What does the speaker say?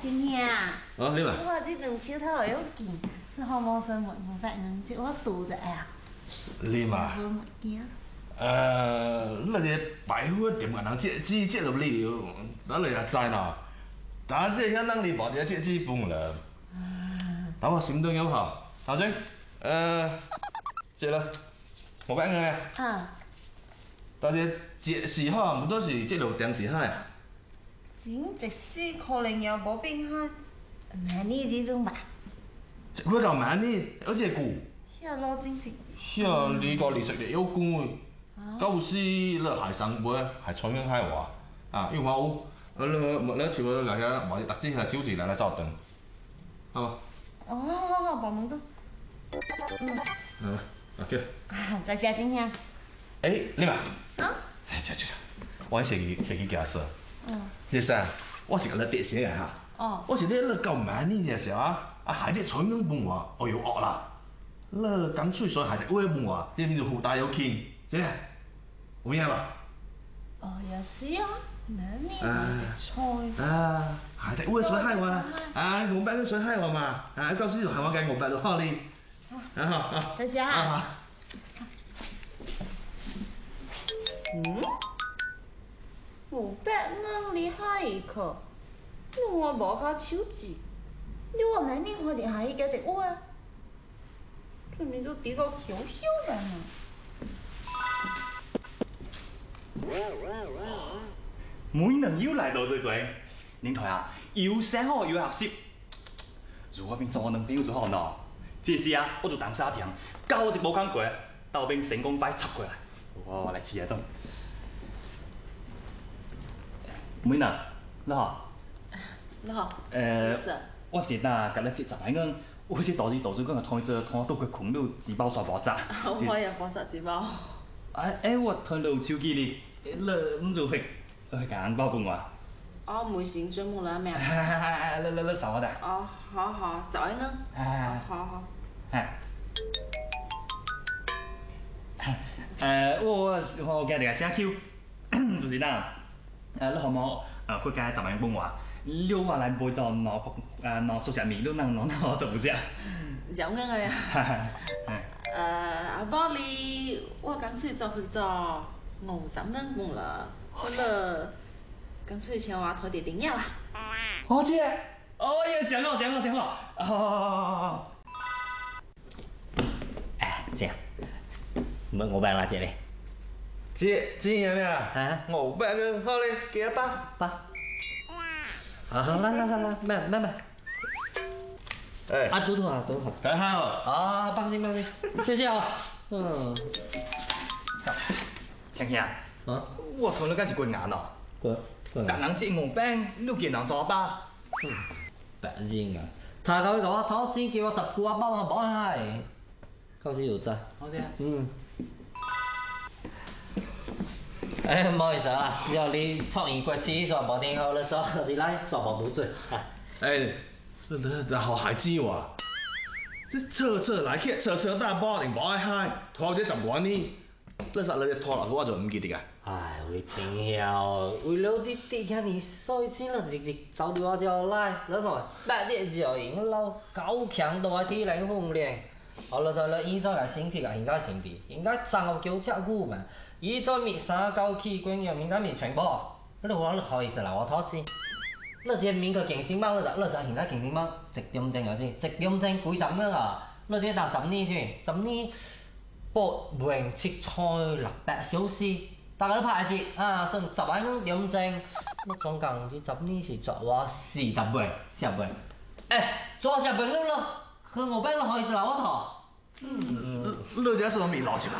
今天啊，啊，你嘛？我这两手头会要紧，你好冇生问五百元，这我拄的呀。你嘛？呃，那个百货店个人借纸借落你，咱你也知啦。但这遐人你无一借纸分了。等我行动有好，头先，呃，借了，五百元诶。嗯。但是借是好，毋都是借到电视海。前一世可能也无变海，明年这种吧。我到明年，而且股。遐路真是。遐你个历史也有关。到时你海上买，海船跟海话，啊，因为我有，我了莫了像我来遐买特子遐手指来来照灯，好无？哦，好好好，无问到。嗯。嗯，OK。啊，再谢真兄。哎，你嘛？啊？去去去，我先去先去寄说。嗯。先生，我是个咧电视个哈。哦。我是咧咧搞蛮呢个时候啊，啊海啲船跟问我，哦又恶啦，咧干脆说海只话问我，这面就附带有钱，是咧？有影吧？哦，也是啊，明年还只菜。啊，还只会水海话，啊，五百个水海话嘛，啊，到时就喊我计五百就好哩。啊好，谢谢啊。嗯？五百蚊你海去，你话无够手指，你话明年花点下一家只话，这你都抵个小小人啊。每人又来到这队，您睇下，又生好又合适。如果变做我男朋友就好咯。这时啊，我就当沙田，教我一无工过，到边成功摆插过来，我来吃下顿。每人，你好。你好。呃，我是那今日接十万元，我是导致导致个同一只同我都快空了，钱包刷爆炸。我也爆炸钱包。哎哎，我睇到手机哩，你唔就去去甲红包给我。哦，微信转过来没有？哎哎哎，你你你扫我的。哦，好好，十万呢？哎，好好。哎。呃，我我今日个请 Q，就是呾，呃，你好冇呃去加十万给我，你话来买咗脑呃脑做啥物，你能脑脑做唔只？这样个呀。呃，阿宝你，我干脆就去做五十蚊工了，好了干脆请我拖点零呀啦。好姐，哦呀，行好，行好，行好，好好好好好。哎，姐，问五百啦，姐嘞？姐，姐有咩啊？我，五百个，好嘞，给阿爸。爸。好好，来来来来，慢慢慢。哎，啊，多好啊，多好，太好了。啊，放心放心，谢谢啊。嗯。听听啊，啊，我同你讲是过硬咯。过过。但人接五百，你见人做吧？嗯，白人啊，他搞一搞，他先叫我十句啊，包下包下，到时有在。好的。嗯。哎，不好意思啊，要你创意过去，说无听好了，说你来说无补嘴。哎。这这这好孩子哇！这车车来去，车车大包定无爱嗨，拖这十外年，这啥你拖落去我就唔记得个。哎，为天晓，为了你弟遐尼帅气了，日日走着我就来，你看，八点就赢了，够强大体能训练。好了，到了以前个身体个应该身体，应该三九只股嘛，以前咪三九起关键应该咪全部，你话你好意思来我讨钱？你只面个健身房，你就你就现在健身房一点钟有先，一点钟几十蚊啊！你只当十年先，十年八万七千六百小时，大家都拍一次啊，算十万蚊点钟。你总共这十年是赚我四十万，十万。哎，赚四十万了咯，和我班你好意思拿我讨？嗯，你这是咪老钱啊？